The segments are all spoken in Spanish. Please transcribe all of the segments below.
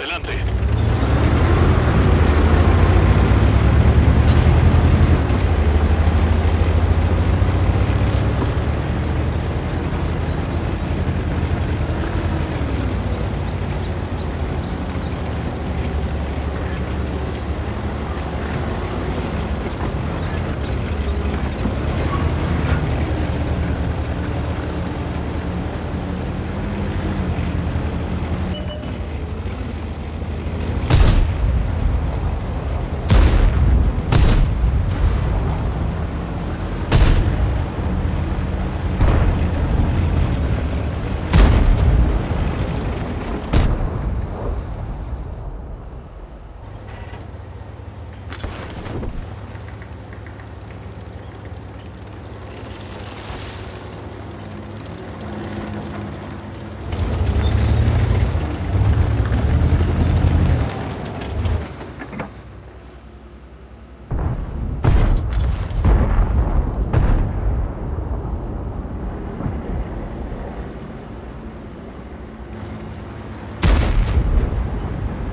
Adelante.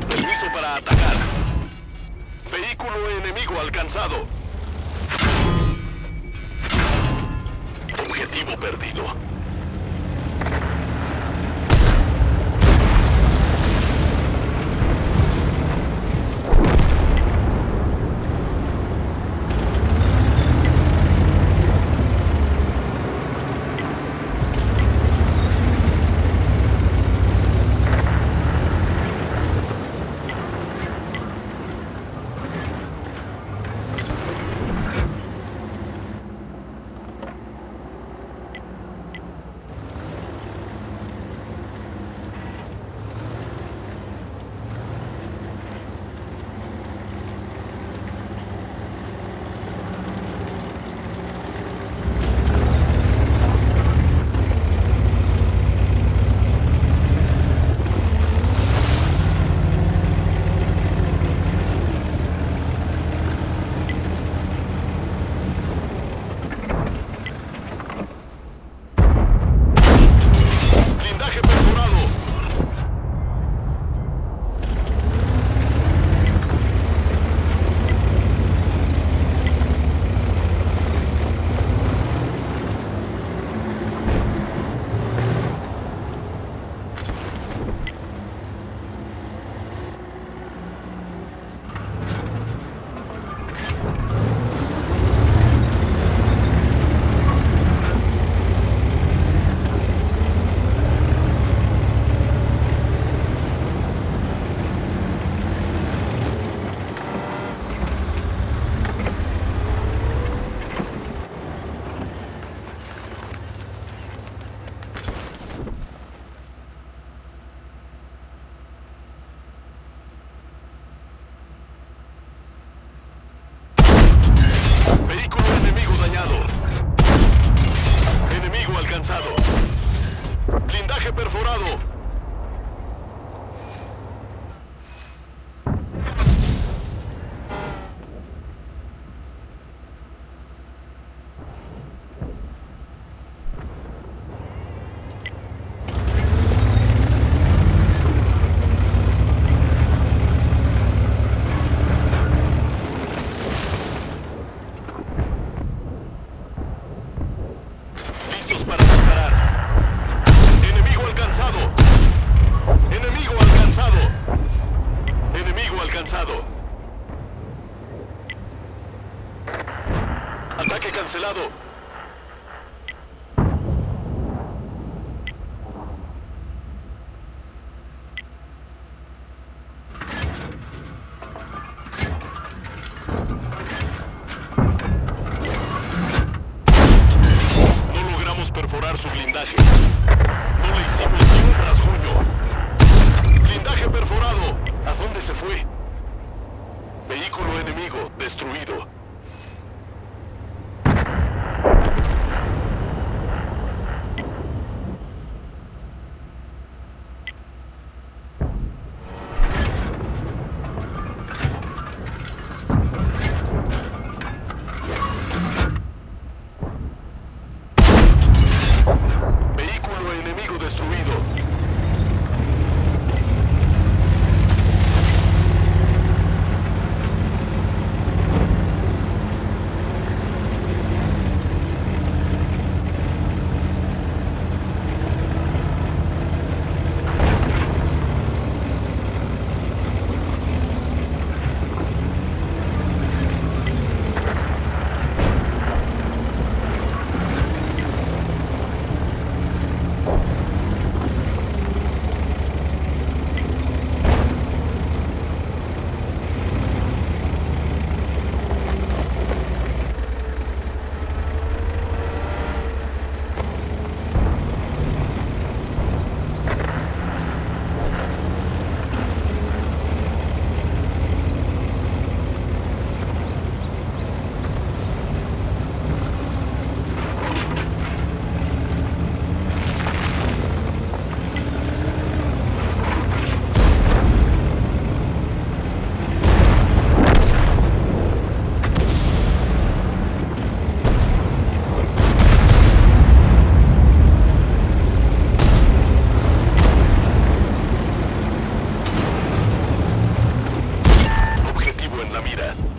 Permiso para atacar. Vehículo enemigo alcanzado. Su blindaje. No le hicimos ni un rasguño. Blindaje perforado. ¿A dónde se fue? Vehículo enemigo destruido. Mira.